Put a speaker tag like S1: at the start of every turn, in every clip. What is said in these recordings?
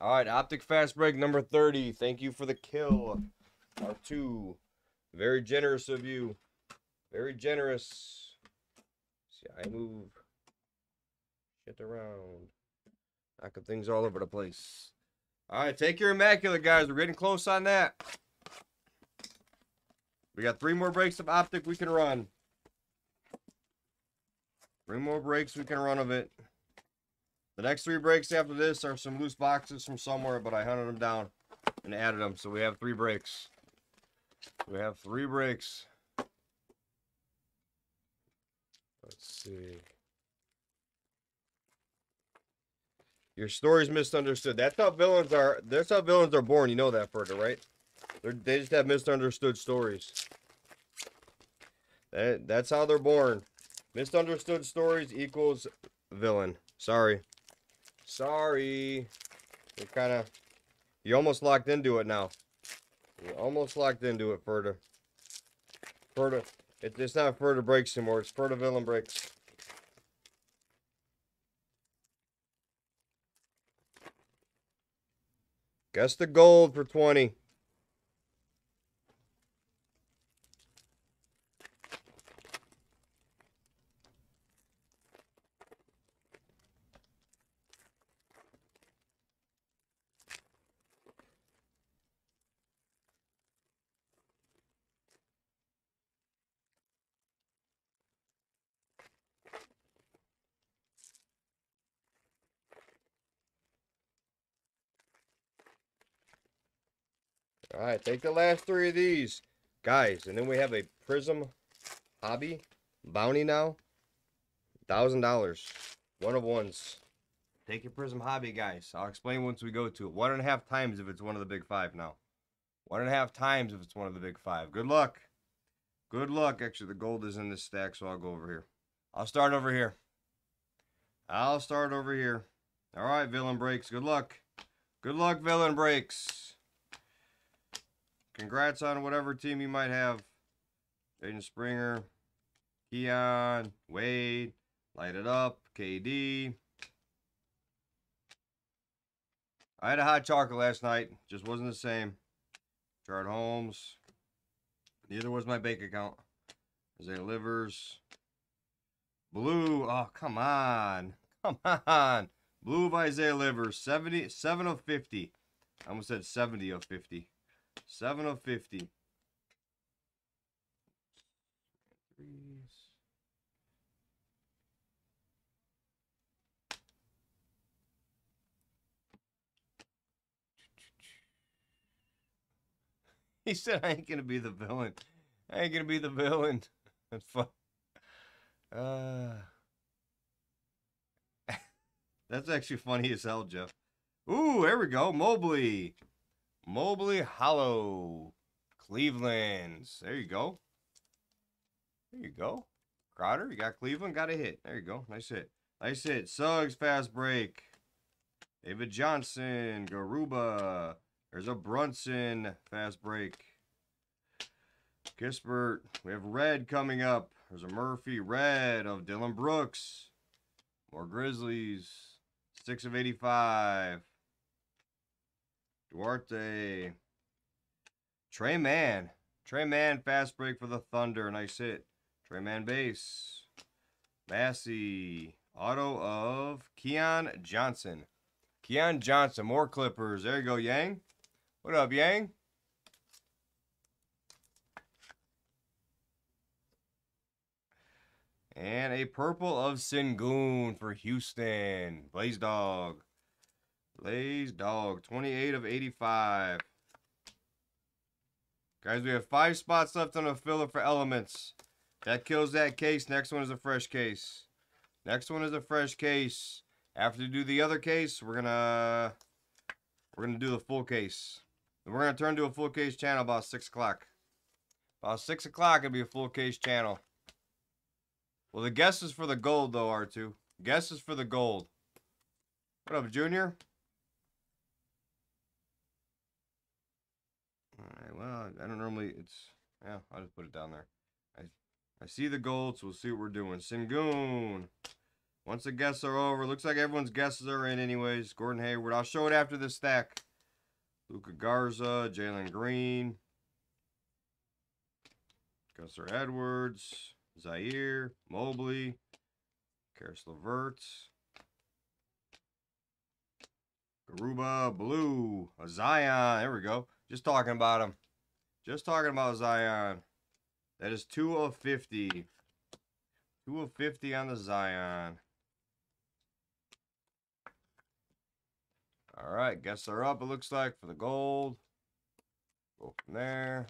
S1: All right, Optic Fast Break number 30. Thank you for the kill. R2. Very generous of you. Very generous. See, I move shit around. Knocking things all over the place. All right, take your immaculate, guys. We're getting close on that. We got three more breaks of Optic we can run. Three more breaks we can run of it. The next three breaks after this are some loose boxes from somewhere, but I hunted them down and added them. So we have three breaks. We have three breaks. Let's see. Your story's misunderstood. That's how villains are. That's how villains are born. You know that, further, right? They're, they just have misunderstood stories. That, that's how they're born. Misunderstood stories equals villain. Sorry. Sorry. You're kind of... You almost locked into it now. You almost locked into it, Furta. Furta. It, it's not Furta breaks anymore. It's Furta villain breaks. Guess the gold for 20. All right, take the last three of these, guys, and then we have a Prism Hobby Bounty now. Thousand dollars, one of ones. Take your Prism Hobby, guys. I'll explain once we go to it. One and a half times if it's one of the big five now. One and a half times if it's one of the big five. Good luck. Good luck. Actually, the gold is in this stack, so I'll go over here. I'll start over here. I'll start over here. All right, villain breaks. Good luck. Good luck, villain breaks. Congrats on whatever team you might have. Jaden Springer, Keon, Wade, Light It Up, KD. I had a hot chocolate last night. Just wasn't the same. Chart Holmes. Neither was my bank account. Isaiah Livers. Blue. Oh, come on. Come on. Blue of Isaiah Livers. 70, 7 of 50. I almost said 70 of 50. 7 of 50. He said, I ain't going to be the villain. I ain't going to be the villain. That's fun. Uh, that's actually funny as hell, Jeff. Ooh, there we go. Mobley. Mobley Holo. Cleveland's. There you go. There you go. Crowder, you got Cleveland, got a hit. There you go. Nice hit. Nice hit. Suggs, fast break. David Johnson, Garuba. There's a Brunson, fast break. Kispert. We have red coming up. There's a Murphy, red of Dillon Brooks. More Grizzlies. 6 of 85. Duarte. Tre Mann. Tre Mann fast break for the Thunder. Nice hit. Tre Mann base. Massey. Auto of Keon Johnson. Keon Johnson. More Clippers. There you go, Yang. What up, Yang? And a purple of Sengun for Houston. Blaze Dog. Blaze Dog, 28 of 85. Guys, we have five spots left on a filler for elements. That kills that case. Next one is a fresh case. Next one is a fresh case. After we do the other case, we're gonna we're gonna do the full case. We're gonna turn to a full case channel about six o'clock. About six o'clock it'll be a full case channel. Well, the guess is for the gold though, R2. Guess is for the gold. What up, Junior? Alright, well, I don't normally, it's, yeah, I'll just put it down there. I, I see the gold, so we'll see what we're doing. Sengun. Once the guests are over, looks like everyone's guesses are in anyways. Gordon Hayward. I'll show it after this stack. Luka Garza, Jalen Green, Kessler Edwards, Zaire, Mobley, Caris LeVert, Garuba, Blue, Zion. There we go. Just talking about him. Just talking about Zion. That is 2 of 50. 2 of 50 on the Zion. All right, guess they're up, it looks like, for the gold. Go from there.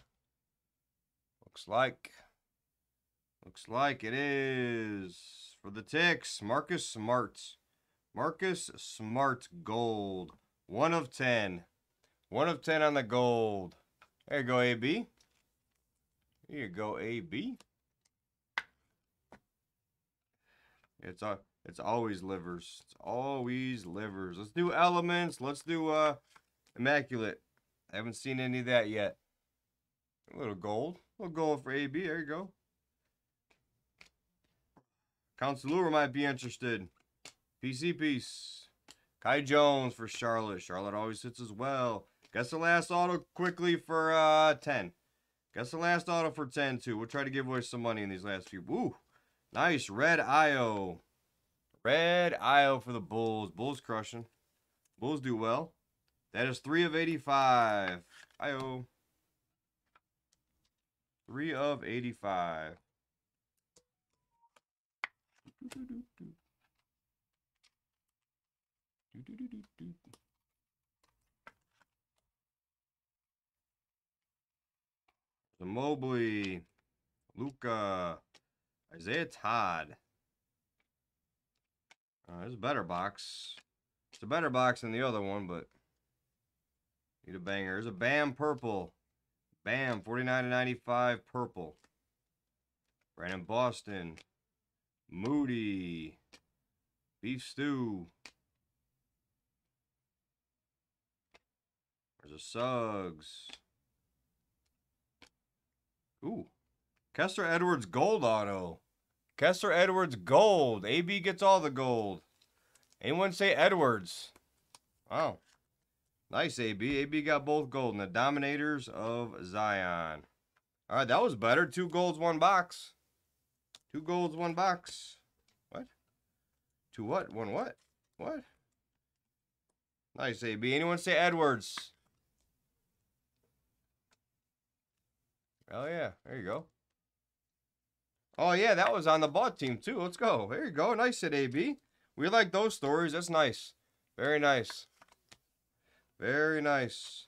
S1: Looks like. Looks like it is. For the ticks, Marcus Smart. Marcus Smart gold. One of ten. One of ten on the gold. There you go, AB. Here you go, AB. It's a, it's always livers. It's always livers. Let's do elements. Let's do uh immaculate. I haven't seen any of that yet. A little gold. A little gold for AB. There you go. Councilor might be interested. PC piece. Kai Jones for Charlotte. Charlotte always hits as well. Guess the last auto quickly for uh 10. Guess the last auto for 10 too. We'll try to give away some money in these last few. Woo. Nice. Red Ayo. Red Ayo for the Bulls. Bulls crushing. Bulls do well. That is 3 of 85. Ayo. 3 of 85. The Mobley, Luca, Isaiah Todd. Uh, there's a better box. It's a better box than the other one, but need a banger. There's a Bam purple. Bam, 49 to 95 purple. Brandon Boston. Moody. Beef stew. There's a Suggs. Ooh. Kessler Edwards gold auto. Kessler Edwards gold. AB gets all the gold. Anyone say Edwards? Wow. Nice, AB. AB got both gold. And the Dominators of Zion. All right, that was better. Two golds, one box. Two golds, one box. What? Two what? One what? What? Nice, AB. Anyone say Edwards? Oh, yeah. There you go. Oh, yeah, that was on the bot team, too. Let's go. There you go. Nice at AB. We like those stories. That's nice. Very nice. Very nice.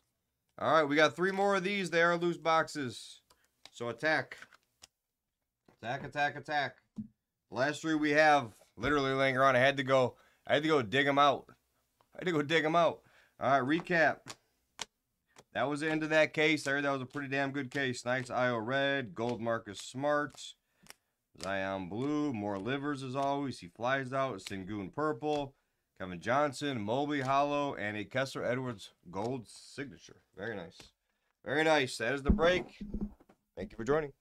S1: All right, we got three more of these. They are loose boxes. So attack. Attack, attack, attack. last three we have literally laying around. I had to go. I had to go dig them out. I had to go dig them out. All right, recap. That was the end of that case there. That was a pretty damn good case. Nice Ayo red, gold Marcus Smart, Zion blue, more livers as always. He flies out. Sengun purple, Kevin Johnson, Mobley holo, and a Kessler Edwards gold signature. Very nice. Very nice. That is the break. Thank you for joining.